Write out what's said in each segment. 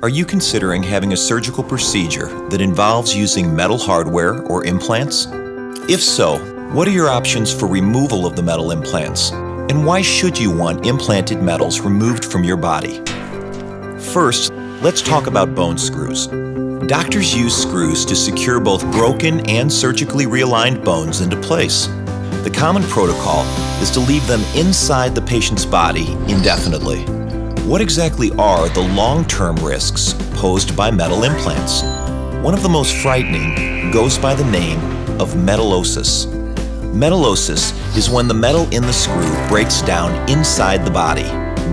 Are you considering having a surgical procedure that involves using metal hardware or implants? If so, what are your options for removal of the metal implants? And why should you want implanted metals removed from your body? First, let's talk about bone screws. Doctors use screws to secure both broken and surgically realigned bones into place. The common protocol is to leave them inside the patient's body indefinitely. What exactly are the long-term risks posed by metal implants? One of the most frightening goes by the name of metallosis. Metallosis is when the metal in the screw breaks down inside the body,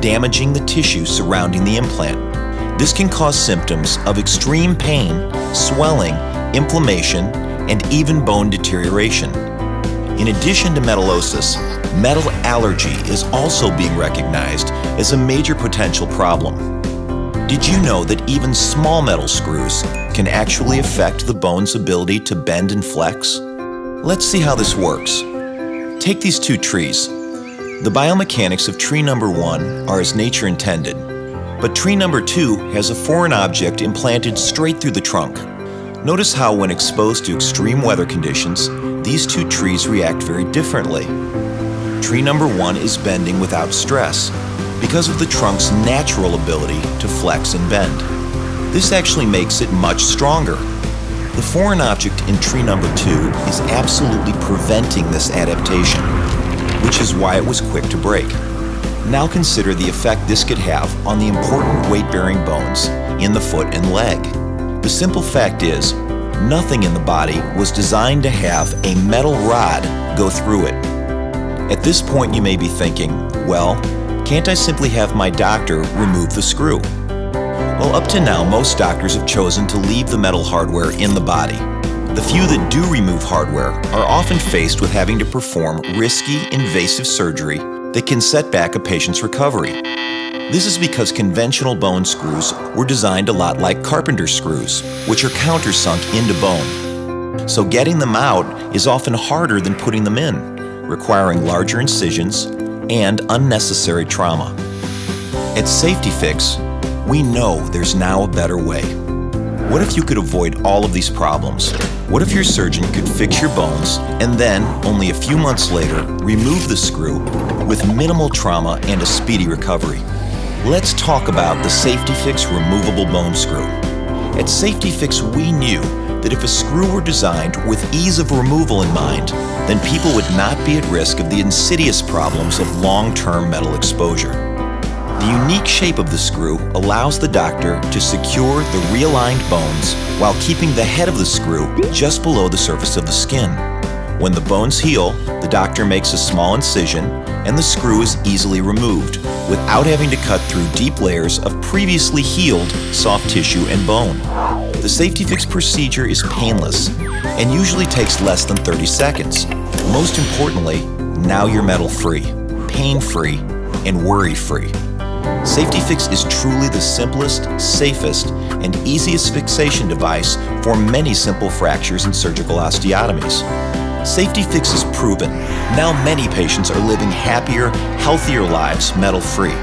damaging the tissue surrounding the implant. This can cause symptoms of extreme pain, swelling, inflammation, and even bone deterioration. In addition to metallosis, metal allergy is also being recognized as a major potential problem. Did you know that even small metal screws can actually affect the bone's ability to bend and flex? Let's see how this works. Take these two trees. The biomechanics of tree number one are as nature intended, but tree number two has a foreign object implanted straight through the trunk. Notice how when exposed to extreme weather conditions, these two trees react very differently. Tree number one is bending without stress because of the trunk's natural ability to flex and bend. This actually makes it much stronger. The foreign object in tree number two is absolutely preventing this adaptation, which is why it was quick to break. Now consider the effect this could have on the important weight-bearing bones in the foot and leg. The simple fact is, nothing in the body was designed to have a metal rod go through it. At this point you may be thinking, well, can't I simply have my doctor remove the screw? Well, up to now, most doctors have chosen to leave the metal hardware in the body. The few that do remove hardware are often faced with having to perform risky, invasive surgery that can set back a patient's recovery. This is because conventional bone screws were designed a lot like carpenter screws, which are countersunk into bone. So getting them out is often harder than putting them in, requiring larger incisions and unnecessary trauma. At Safety Fix, we know there's now a better way. What if you could avoid all of these problems? What if your surgeon could fix your bones and then, only a few months later, remove the screw with minimal trauma and a speedy recovery? Let's talk about the Safety Fix removable bone screw. At Safety Fix, we knew that if a screw were designed with ease of removal in mind, then people would not be at risk of the insidious problems of long-term metal exposure. The unique shape of the screw allows the doctor to secure the realigned bones while keeping the head of the screw just below the surface of the skin. When the bones heal, the doctor makes a small incision and the screw is easily removed without having to cut through deep layers of previously healed soft tissue and bone. The Safety Fix procedure is painless and usually takes less than 30 seconds. Most importantly, now you're metal free, pain free, and worry free. Safety Fix is truly the simplest, safest, and easiest fixation device for many simple fractures and surgical osteotomies. Safety Fix is proven. Now many patients are living happier, healthier lives metal free.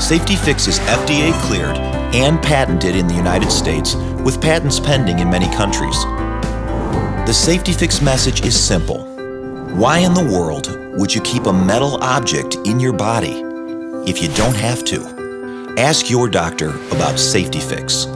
Safety Fix is FDA cleared and patented in the United States with patents pending in many countries. The Safety Fix message is simple. Why in the world would you keep a metal object in your body if you don't have to? Ask your doctor about Safety Fix.